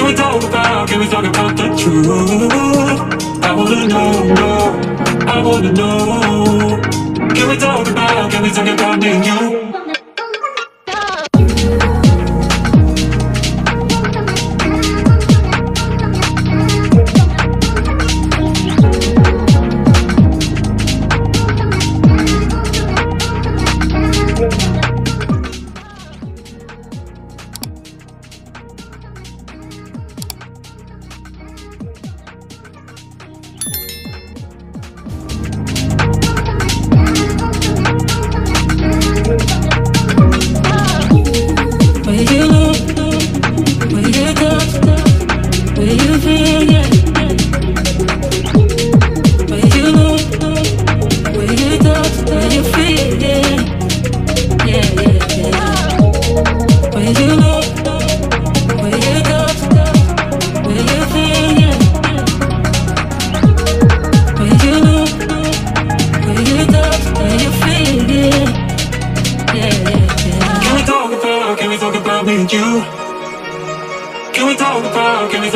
Can we talk about, can we talk about the truth? I wanna know, I wanna know. Can we talk about, can we talk about me and you?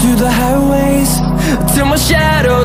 through the highways till my shadow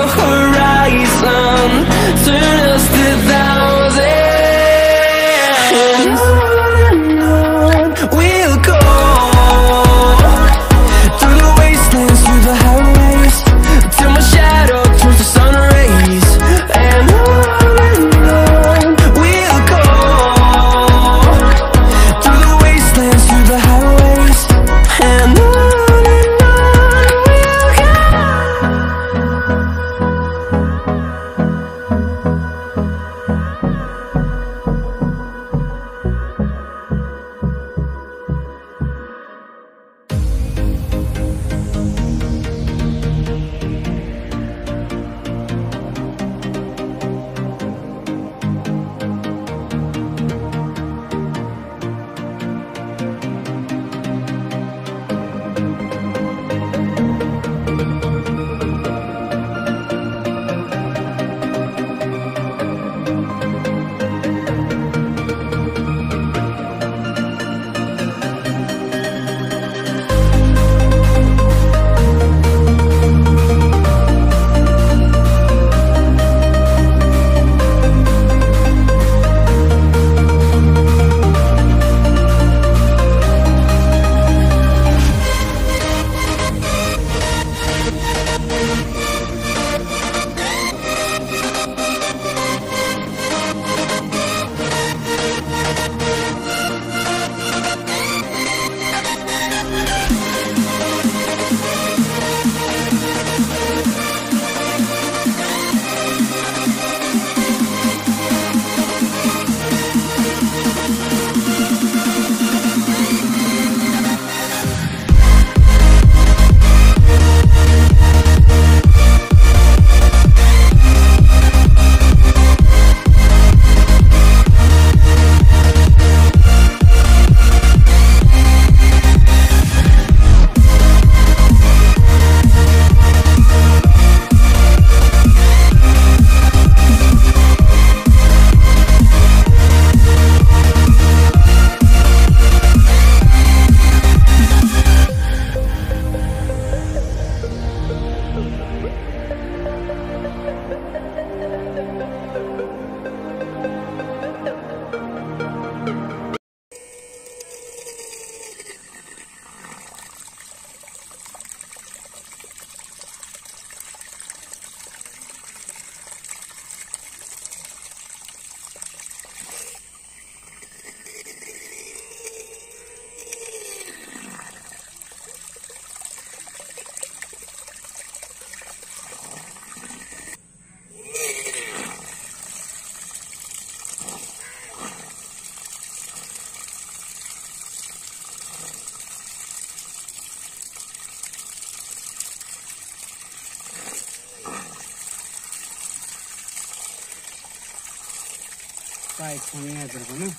pipe ଖଣି ଏଥିରେ କଣ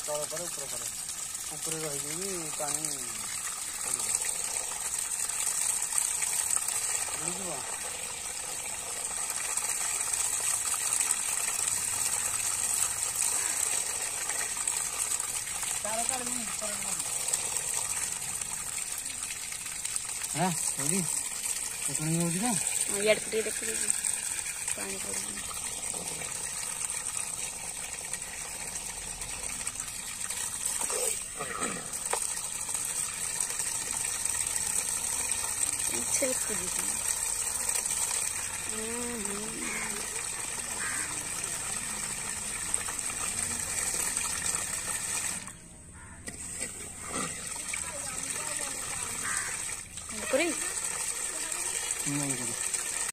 ତଳ ପରେ ଉପର ପରେ ଉପରେ ରହିକି ବି ପାଣି ପଡ଼ିବ ବୁଝିବ ହଁ କୋଉଠି ଏକଣ ହେଉଛି ତ ଇଆଡ଼କୁ 진짜 예쁘지. 음, 음.